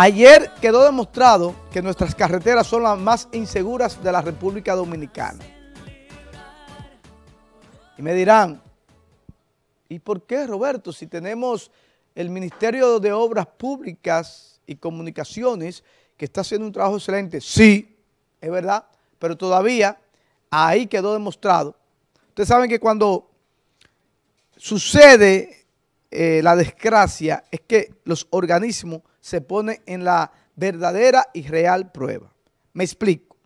Ayer quedó demostrado que nuestras carreteras son las más inseguras de la República Dominicana. Y me dirán, ¿y por qué Roberto? Si tenemos el Ministerio de Obras Públicas y Comunicaciones que está haciendo un trabajo excelente. Sí, es verdad, pero todavía ahí quedó demostrado. Ustedes saben que cuando sucede eh, la desgracia es que los organismos se ponen en la verdadera y real prueba. Me explico.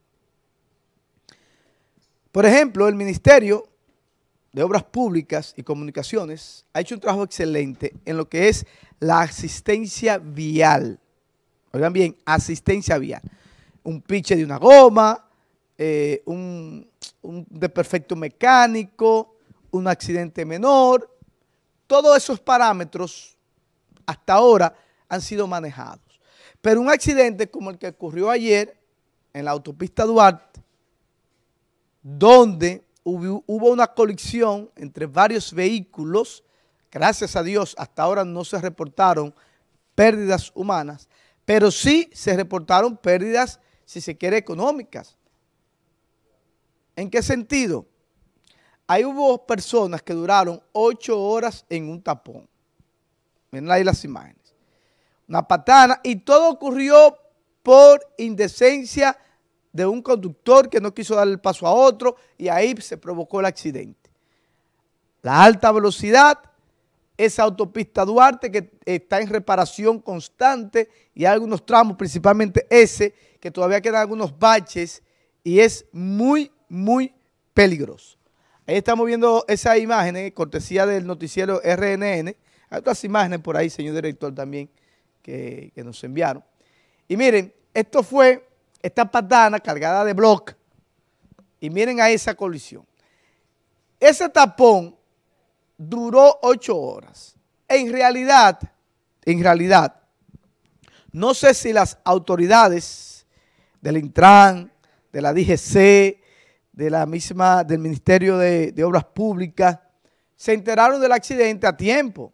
Por ejemplo, el Ministerio de Obras Públicas y Comunicaciones ha hecho un trabajo excelente en lo que es la asistencia vial. Oigan bien, asistencia vial. Un piche de una goma, eh, un, un desperfecto mecánico, un accidente menor, todos esos parámetros hasta ahora han sido manejados. Pero un accidente como el que ocurrió ayer en la autopista Duarte, donde hubo, una colisión entre varios vehículos, gracias a Dios hasta ahora no se reportaron pérdidas humanas, pero sí se reportaron pérdidas, si se quiere, económicas. ¿En qué sentido? Ahí hubo personas que duraron ocho horas en un tapón. Miren ahí las imágenes. Una patana y todo ocurrió por indecencia de un conductor que no quiso dar el paso a otro y ahí se provocó el accidente. La alta velocidad, esa autopista Duarte que está en reparación constante y hay algunos tramos, principalmente ese, que todavía quedan algunos baches y es muy, muy peligroso. Ahí estamos viendo esas imágenes, cortesía del noticiero RNN. Hay otras imágenes por ahí, señor director, también, que, nos enviaron. Y miren, esto fue esta patana cargada de block. Y miren a esa colisión. Ese tapón duró ocho horas. En realidad, en realidad, no sé si las autoridades del Intran, de la DGC, de la misma, del Ministerio de, Obras Públicas, se enteraron del accidente a tiempo.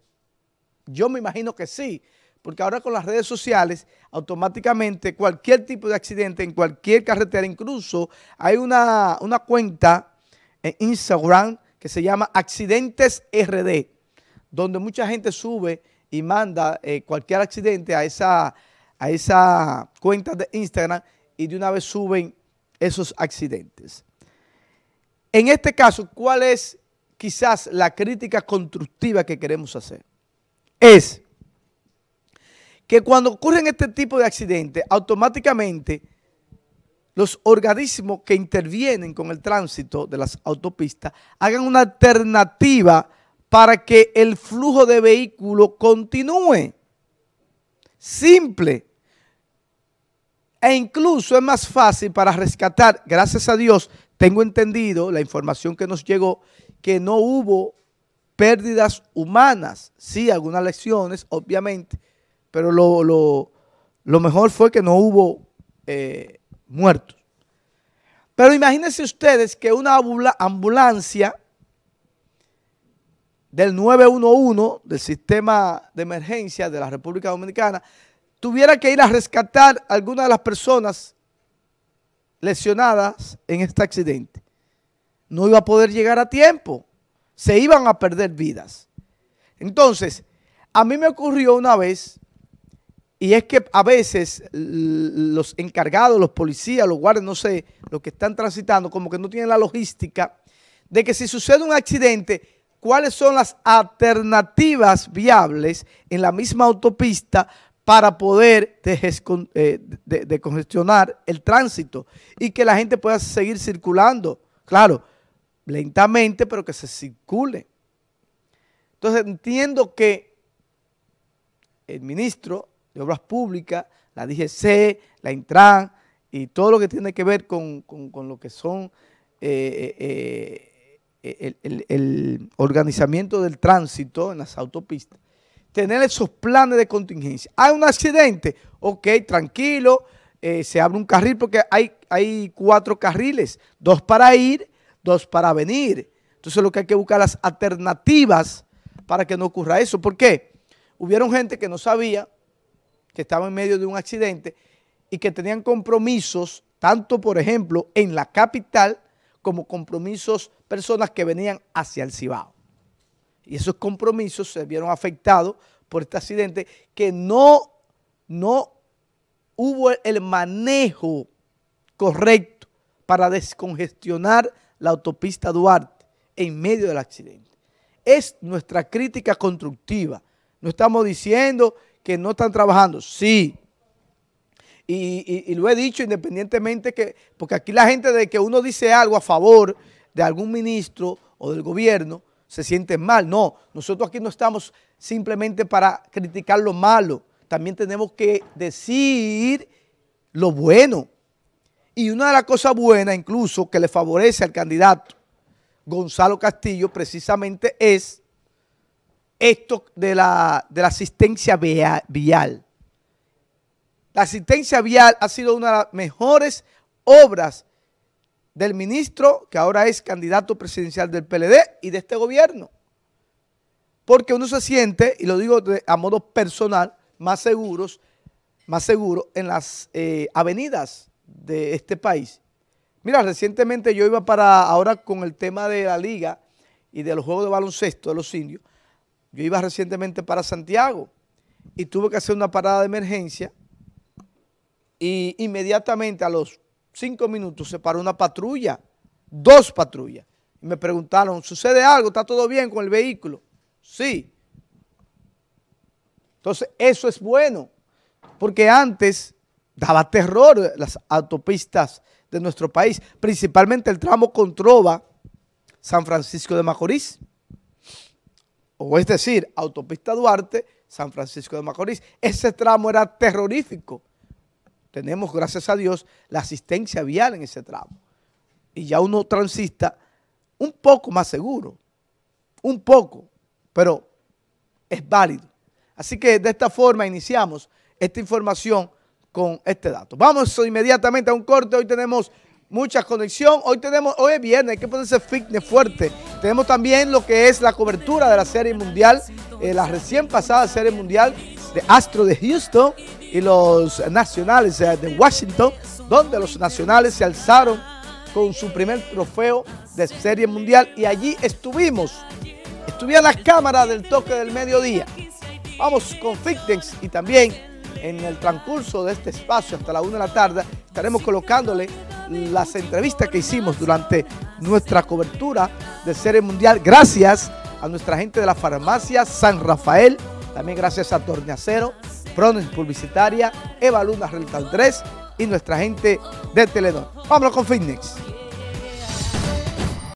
Yo me imagino que sí, porque ahora con las redes sociales, automáticamente cualquier tipo de accidente en cualquier carretera, incluso hay una, cuenta en Instagram que se llama Accidentes RD, donde mucha gente sube y manda eh, cualquier accidente a esa, a esa cuenta de Instagram y de una vez suben esos accidentes. En este caso, ¿cuál es quizás la crítica constructiva que queremos hacer? Es que cuando ocurren este tipo de accidentes, automáticamente los organismos que intervienen con el tránsito de las autopistas hagan una alternativa para que el flujo de vehículos continúe. Simple. E incluso es más fácil para rescatar, gracias a Dios, tengo entendido, la información que nos llegó, que no hubo pérdidas humanas. Sí, algunas lesiones, obviamente, pero lo, mejor fue que no hubo eh, muertos. Pero imagínense ustedes que una ambulancia del 911, del sistema de emergencia de la República Dominicana, tuviera que ir a rescatar a algunas de las personas lesionadas en este accidente. No iba a poder llegar a tiempo. Se iban a perder vidas. Entonces, a mí me ocurrió una vez, y es que a veces los encargados, los policías, los guardias, no sé, los que están transitando, como que no tienen la logística de que si sucede un accidente, cuáles son las alternativas viables en la misma autopista para poder eh, descongestionar el tránsito y que la gente pueda seguir circulando. Claro, lentamente, pero que se circule. Entonces entiendo que el ministro Obras Públicas, la DGC, la Intran y todo lo que tiene que ver con, lo que son eh, eh, el organizamiento del tránsito en las autopistas, tener esos planes de contingencia. Hay un accidente, ok, tranquilo, eh, se abre un carril porque hay, hay cuatro carriles, dos para ir, dos para venir. Entonces lo que hay que buscar las alternativas para que no ocurra eso. ¿Por qué? Hubieron gente que no sabía que estaban en medio de un accidente y que tenían compromisos, tanto por ejemplo en la capital, como compromisos personas que venían hacia el Cibao. Y esos compromisos se vieron afectados por este accidente que no, no hubo el manejo correcto para descongestionar la autopista Duarte en medio del accidente. Es nuestra crítica constructiva. No estamos diciendo que no están trabajando. Sí. Y, lo he dicho independientemente que, porque aquí la gente de que uno dice algo a favor de algún ministro o del gobierno, se siente mal. No, nosotros aquí no estamos simplemente para criticar lo malo. También tenemos que decir lo bueno. Y una de las cosas buenas incluso que le favorece al candidato Gonzalo Castillo precisamente es esto de la, de la asistencia vial. La asistencia vial ha sido una de las mejores obras del ministro, que ahora es candidato presidencial del PLD y de este gobierno. Porque uno se siente, y lo digo a modo personal, más seguros, más seguro en las eh, avenidas de este país. Mira, recientemente yo iba para, ahora con el tema de la liga y de los juegos de baloncesto de los indios, yo iba recientemente para Santiago y tuve que hacer una parada de emergencia y inmediatamente a los cinco minutos se paró una patrulla, dos patrullas. Y me preguntaron, ¿sucede algo? ¿Está todo bien con el vehículo? Sí. Entonces, eso es bueno, porque antes daba terror las autopistas de nuestro país, principalmente el tramo Controva, San Francisco de Macorís o es decir, autopista Duarte, San Francisco de Macorís. Ese tramo era terrorífico. Tenemos, gracias a Dios, la asistencia vial en ese tramo. Y ya uno transista un poco más seguro, un poco, pero es válido. Así que de esta forma iniciamos esta información con este dato. Vamos inmediatamente a un corte. Hoy tenemos mucha conexión. Hoy tenemos, hoy es viernes, hay que ponerse fitness fuerte. Tenemos también lo que es la cobertura de la Serie Mundial, eh, la recién pasada Serie Mundial de Astro de Houston y los Nacionales eh, de Washington, donde los Nacionales se alzaron con su primer trofeo de Serie Mundial y allí estuvimos. Estuvieron las cámaras del toque del mediodía. Vamos con fitness y también en el transcurso de este espacio hasta la una de la tarde estaremos colocándole las entrevistas que hicimos durante nuestra cobertura de Serie Mundial. Gracias a nuestra gente de la farmacia San Rafael, también gracias a Torneacero, Prones Publicitaria, Eva Luna Rental 3 y nuestra gente de Telenor. Vámonos con Fitness.